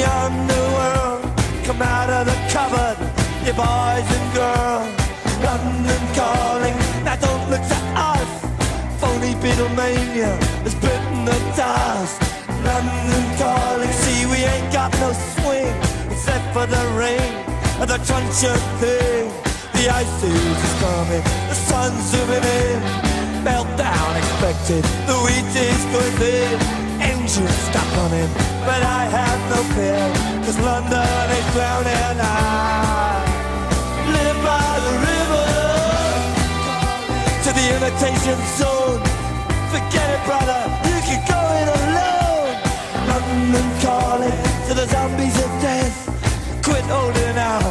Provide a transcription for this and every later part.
the underworld. Come out of the cupboard, you boys and girls. London calling, now don't look to us. Phony Beatlemania has bitten the dust. London calling, see we ain't got no swing except for the rain and the truncheon thing. The ice is coming, the sun's zooming in. Meltdown expected, the wheat is going thin. Stop running, but I have no fear, cause London is drowning. I live by the river to the imitation zone. Forget it, brother, you can go it alone. London calling to the zombies of death. Quit holding out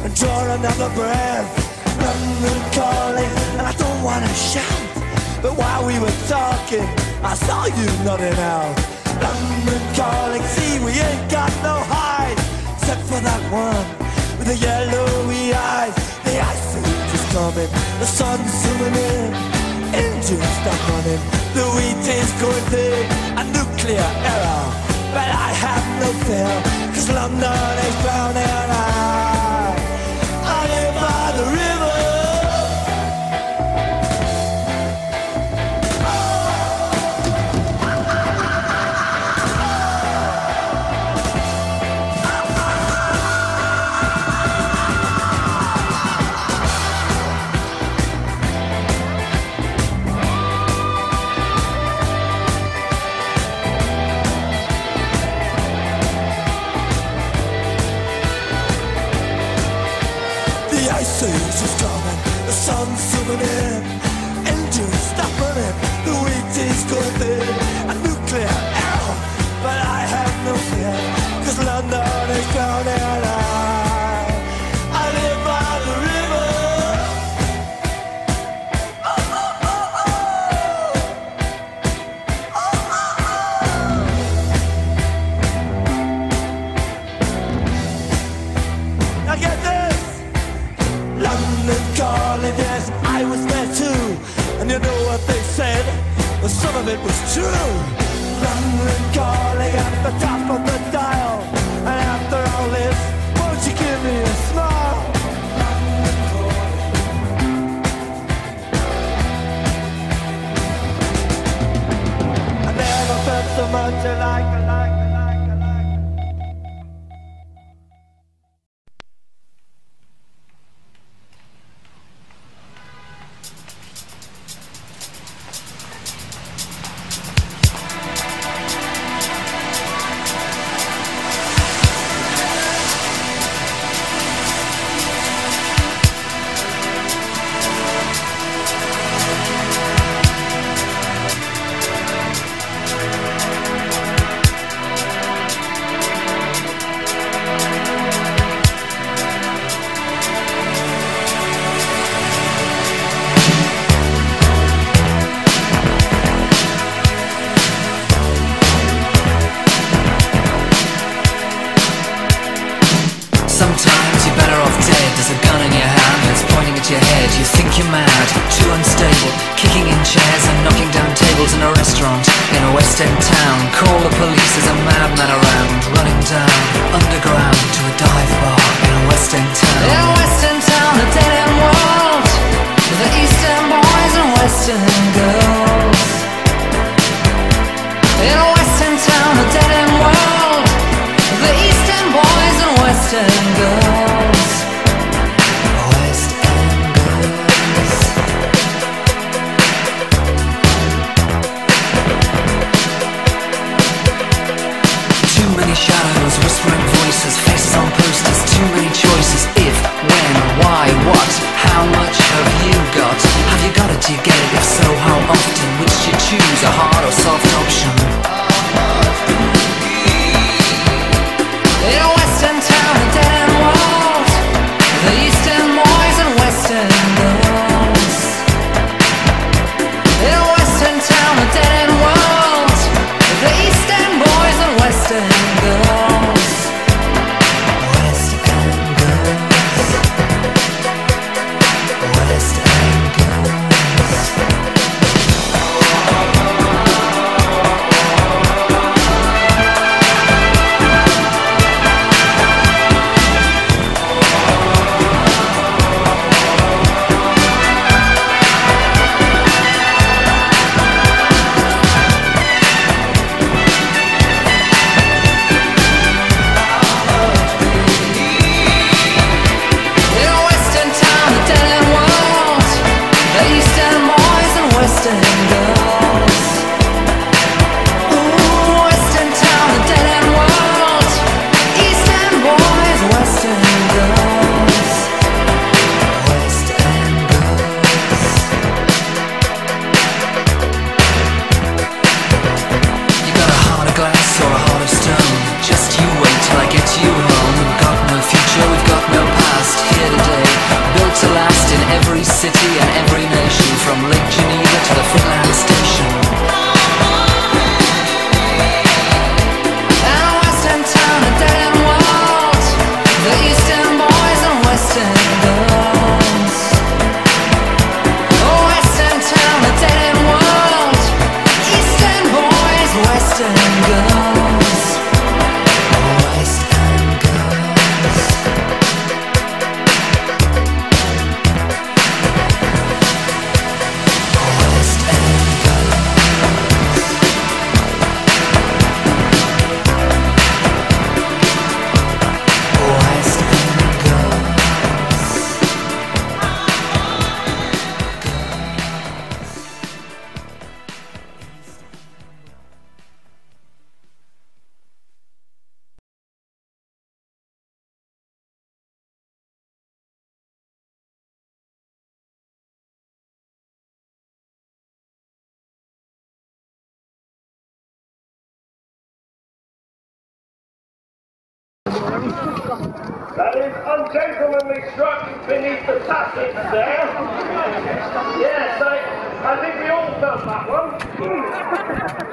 and draw another breath. London calling, and I don't wanna shout. But while we were talking, I saw you nodding out. London calling, see we ain't got no hide, except for that one with the yellowy eyes. The ice age is coming, the sun's zooming in, engines stop running, the wheat is going thick, a nuclear error. But I have no fear, cause London is drowning. I, I live by the river. Ice age the top of Sometimes you're better off dead. There's a gun in your hand, it's pointing at your head. You think you're mad, too unstable, kicking in chairs and knocking down tables in a restaurant in a West End town. Call the police, there's a shadows, That is ungentlemanly struck beneath the tussocks there. Yes, I, I think we all felt that one.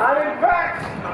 and in fact,